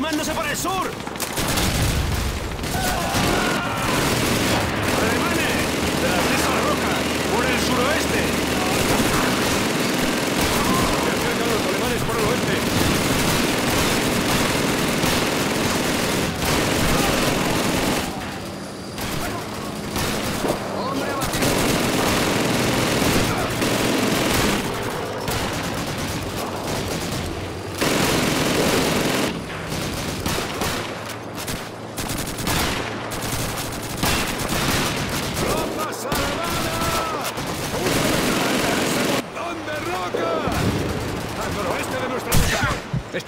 aproximándose por el sur! ¡Alemanes! ¡Tras esa roca! ¡Por el suroeste! Se acercan los alemanes por el oeste. ¡Tropas alemanas! ¡Ese montón de roca! ¡Al noroeste de nuestra posición!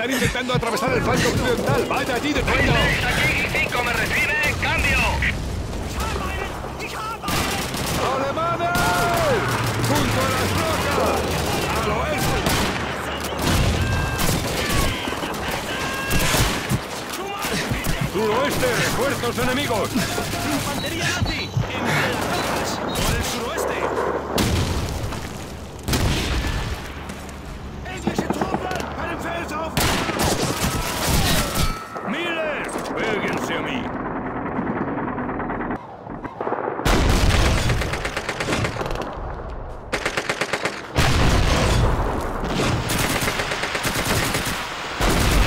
Están intentando atravesar el flanco occidental. ¡Vaya allí de! 6, aquí King 5 me recibe, cambio. ¡Alemanes! ¡Junto a las rocas! ¡Al oeste! ¡Suroeste! ¡Refuerzos enemigos! ¡Infantería nazi! ¡Entre las rocas! ¡Por el suroeste! ¡Miller! ¡Péguense a mí!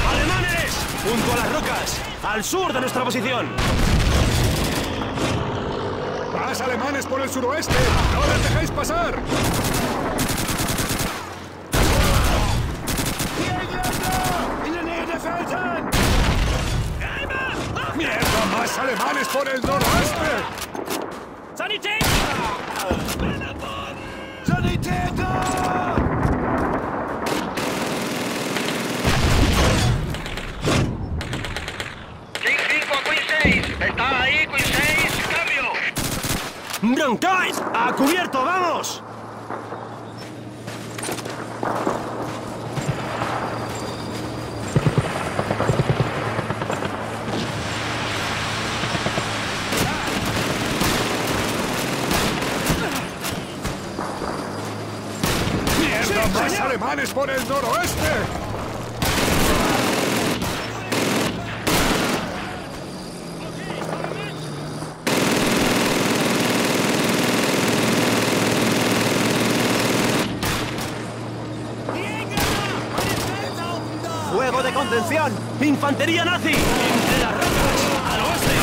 ¡Alemanes! ¡Junto a las rocas! ¡Al sur de nuestra posición! ¡Más alemanes por el suroeste! ¡No les dejéis pasar! ¡Mierda! ¡Más alemanes por el noroeste! King ¡Bronkais! ¡A cubierto, vamos! ¡Mierda! ¡Más alemanes por el noroeste! ¡Infantería nazi! ¡Entre las rocas! ¡Al oeste!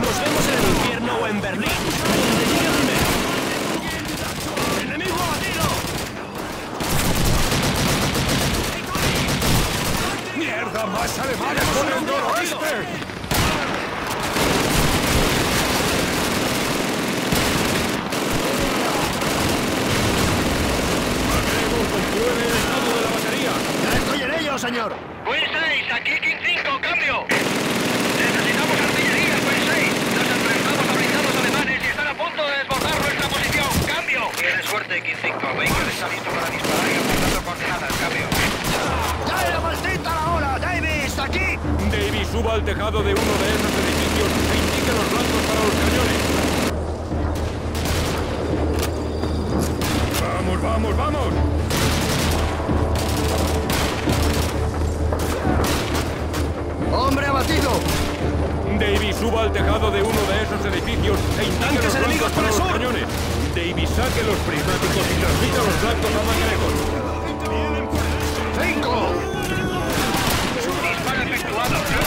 ¡Nos vemos en el infierno o en Berlín! ¡Enemigo abatido! ¡Mierda! ¡Más alemanes por el noroeste! Agrego, compruebe el estado de la batería. ¡Ya estoy en ello, señor! suba al tejado de uno de esos edificios e indique los blancos para los cañones. ¡Vamos, vamos, vamos! ¡Hombre abatido! Davy, suba al tejado de uno de esos edificios e indique los blancos para los cañones. Davy, saque los prismáticos y transmita los blancos a más lejos. ¡Cinco! Dispara efectuado.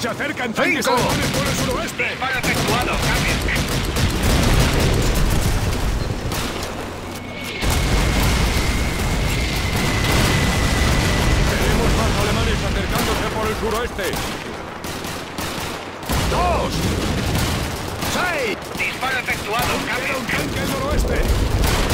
¡Se acercan tanques por el suroeste! ¡Prepárate, actuado! ¡Cámbiate! Tenemos más alemanes acercándose por el suroeste. ¡Dos! ¡Seis! ¡Disparo efectuado! ¡Cambia un tanque al noroeste!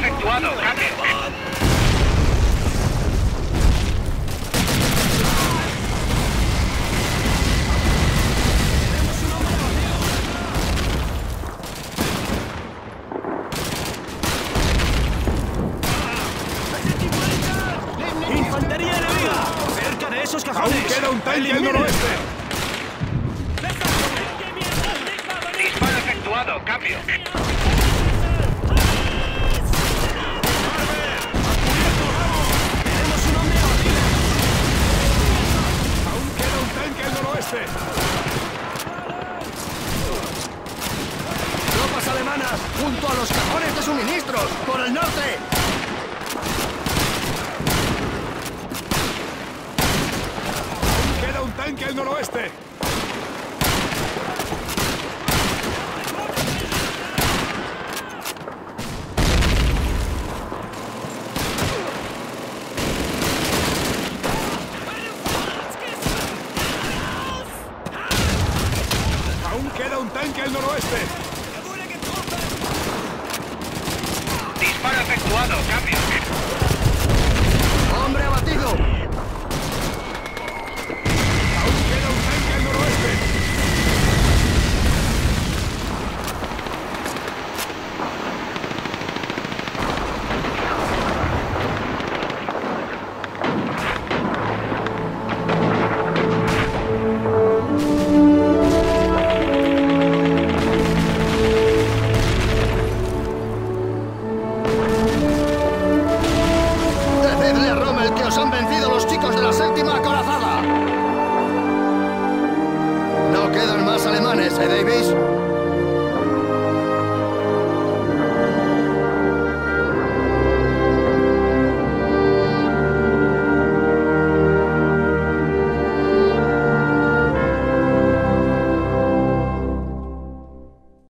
efectuado, ¡Infantería enemiga! ¡Cerca de esos cajones! Queda un noroeste! ¡Disparo efectuado! ¡Cambio! ¡Avance! ¡Tropas alemanas junto a los cajones de suministros! ¡Por el norte! ¡Queda un tanque al noroeste! Comando, cambio. quedan más alemanes, ¿eh, Davis?